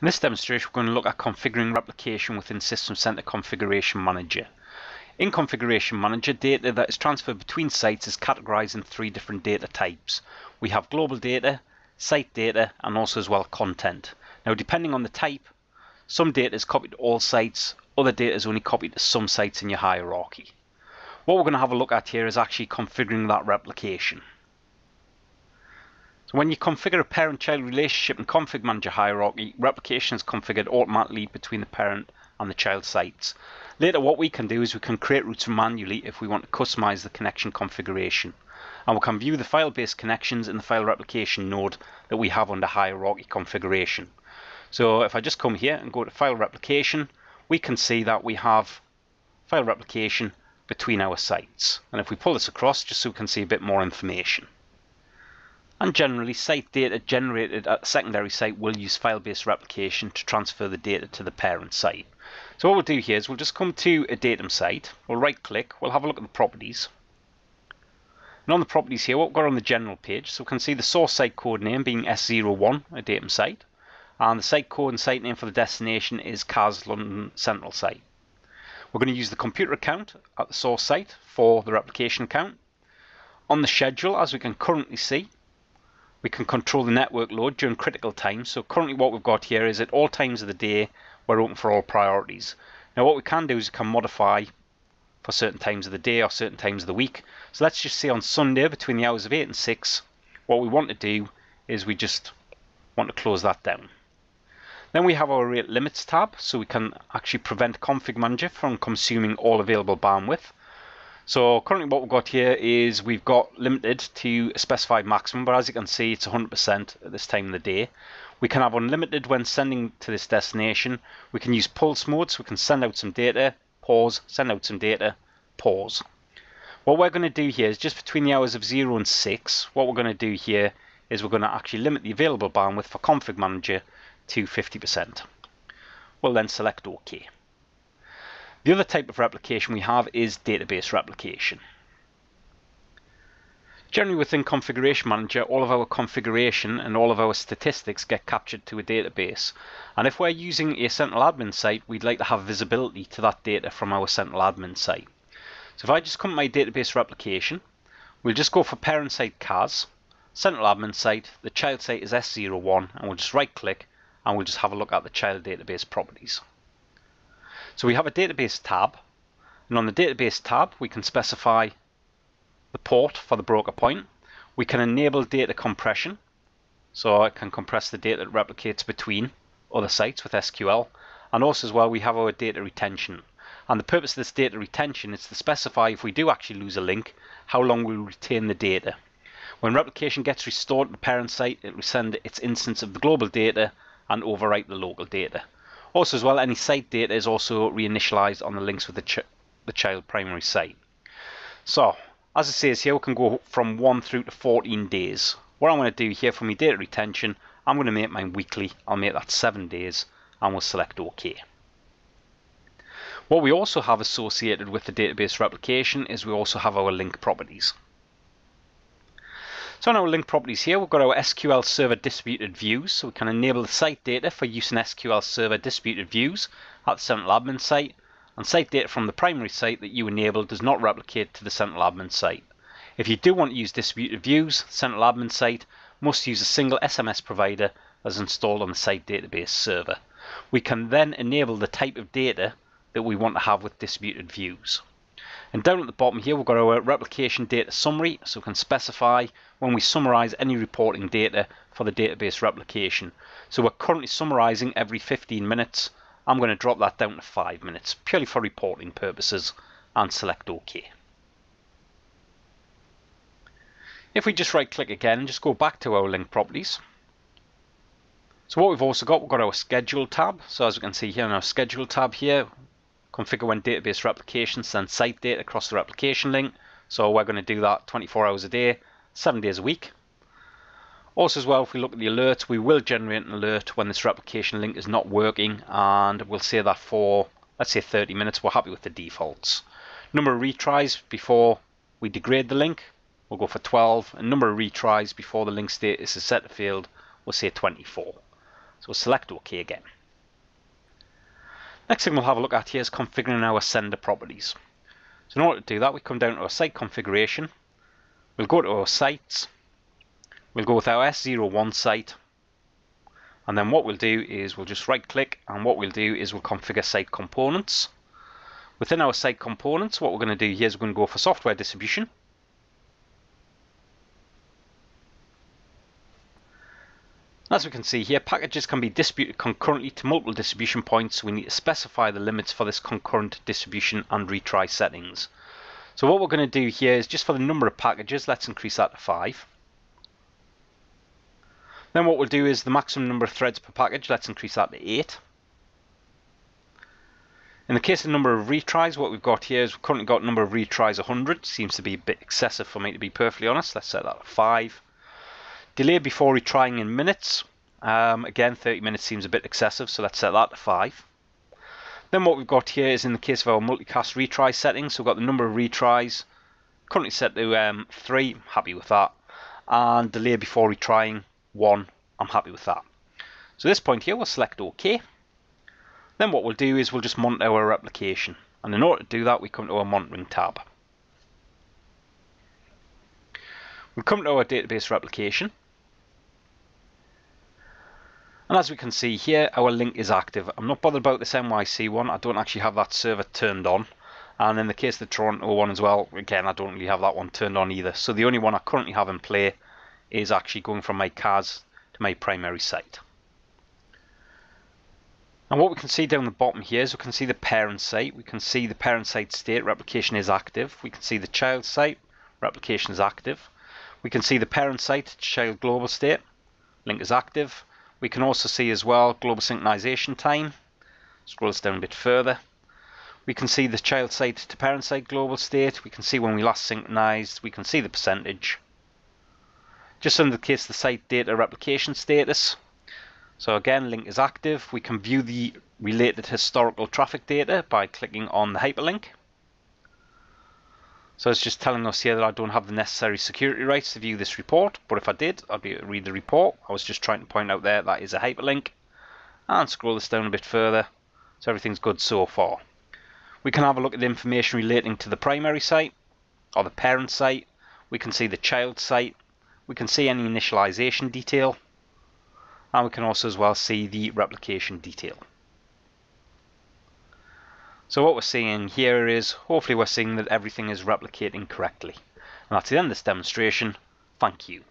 In this demonstration we're going to look at configuring replication within System Center Configuration Manager. In Configuration Manager, data that is transferred between sites is categorized in three different data types. We have global data, site data and also as well content. Now depending on the type, some data is copied to all sites, other data is only copied to some sites in your hierarchy. What we're going to have a look at here is actually configuring that replication. So when you configure a parent-child relationship in Config Manager hierarchy, replication is configured automatically between the parent and the child sites. Later what we can do is we can create routes manually if we want to customize the connection configuration. And we can view the file-based connections in the file replication node that we have under hierarchy configuration. So if I just come here and go to file replication, we can see that we have file replication between our sites. And if we pull this across just so we can see a bit more information. And generally, site data generated at secondary site will use file-based replication to transfer the data to the parent site. So what we'll do here is we'll just come to a datum site, we'll right click, we'll have a look at the properties. And on the properties here, what we've got on the general page, so we can see the source site code name being S01, a datum site, and the site code and site name for the destination is CAS London Central site. We're going to use the computer account at the source site for the replication account. On the schedule, as we can currently see, we can control the network load during critical times. So currently what we've got here is at all times of the day, we're open for all priorities. Now what we can do is we can modify for certain times of the day or certain times of the week. So let's just say on Sunday between the hours of 8 and 6, what we want to do is we just want to close that down. Then we have our rate limits tab, so we can actually prevent Config Manager from consuming all available bandwidth. So currently what we've got here is we've got limited to a specified maximum, but as you can see it's 100% at this time of the day. We can have unlimited when sending to this destination. We can use pulse mode, so we can send out some data, pause, send out some data, pause. What we're going to do here is just between the hours of 0 and 6, what we're going to do here is we're going to actually limit the available bandwidth for Config Manager to 50%. We'll then select OK. The other type of replication we have is database replication. Generally within Configuration Manager, all of our configuration and all of our statistics get captured to a database. And if we're using a central admin site, we'd like to have visibility to that data from our central admin site. So if I just come to my database replication, we'll just go for parent site CAS, central admin site, the child site is S01, and we'll just right click and we'll just have a look at the child database properties. So we have a database tab, and on the database tab, we can specify the port for the broker point. We can enable data compression, so it can compress the data that replicates between other sites with SQL. And also as well, we have our data retention. And the purpose of this data retention is to specify if we do actually lose a link, how long we retain the data. When replication gets restored to the parent site, it will send its instance of the global data and overwrite the local data. Also as well, any site data is also reinitialized on the links with the, ch the child primary site. So, as it says here, we can go from 1 through to 14 days. What I'm going to do here for my data retention, I'm going to make mine weekly. I'll make that 7 days and we'll select OK. What we also have associated with the database replication is we also have our link properties. So in our link properties here, we've got our SQL Server distributed views. So we can enable the site data for use in SQL Server distributed views at the central admin site. And site data from the primary site that you enable does not replicate to the central admin site. If you do want to use distributed views, central admin site must use a single SMS provider as installed on the site database server. We can then enable the type of data that we want to have with distributed views. And down at the bottom here, we've got our replication data summary, so we can specify when we summarize any reporting data for the database replication. So we're currently summarizing every 15 minutes. I'm going to drop that down to 5 minutes, purely for reporting purposes, and select OK. If we just right click again and just go back to our link properties, so what we've also got, we've got our schedule tab. So as we can see here in our schedule tab here, configure when database replication sends site data across the replication link. So we're going to do that 24 hours a day, 7 days a week. Also as well, if we look at the alerts, we will generate an alert when this replication link is not working and we'll say that for, let's say 30 minutes, we're happy with the defaults. Number of retries before we degrade the link, we'll go for 12. And number of retries before the link status is set to failed, we'll say 24. So we'll select OK again. Next thing we'll have a look at here is configuring our sender properties. So in order to do that, we come down to our site configuration. We'll go to our sites. We'll go with our S01 site. And then what we'll do is we'll just right click and what we'll do is we'll configure site components. Within our site components, what we're going to do here is we're going to go for software distribution. As we can see here, packages can be distributed concurrently to multiple distribution points, we need to specify the limits for this concurrent distribution and retry settings. So what we're going to do here is just for the number of packages, let's increase that to 5. Then what we'll do is the maximum number of threads per package, let's increase that to 8. In the case of the number of retries, what we've got here is we've currently got number of retries 100. Seems to be a bit excessive for me to be perfectly honest. Let's set that to 5. Delay before retrying in minutes. Um, again, 30 minutes seems a bit excessive, so let's set that to 5. Then what we've got here is in the case of our multicast retry settings, so we've got the number of retries currently set to um, 3, happy with that. And delay before retrying 1, I'm happy with that. So this point here, we'll select OK. Then what we'll do is we'll just monitor our replication. And in order to do that, we come to our monitoring tab. We'll come to our database replication. And as we can see here, our link is active. I'm not bothered about this NYC one. I don't actually have that server turned on. And in the case of the Toronto one as well, again, I don't really have that one turned on either. So the only one I currently have in play is actually going from my CAS to my primary site. And what we can see down the bottom here is we can see the parent site. We can see the parent site state, replication is active. We can see the child site, replication is active. We can see the parent site, child global state, link is active. We can also see as well global synchronization time. Scroll this down a bit further. We can see the child site to parent site global state. We can see when we last synchronized. We can see the percentage. Just in the case the site data replication status. So again, link is active. We can view the related historical traffic data by clicking on the hyperlink. So it's just telling us here that I don't have the necessary security rights to view this report, but if I did, I'd be able to read the report. I was just trying to point out there that is a hyperlink. And scroll this down a bit further, so everything's good so far. We can have a look at the information relating to the primary site, or the parent site. We can see the child site. We can see any initialization detail. And we can also as well see the replication detail. So what we're seeing here is, hopefully we're seeing that everything is replicating correctly. And that's the end of this demonstration. Thank you.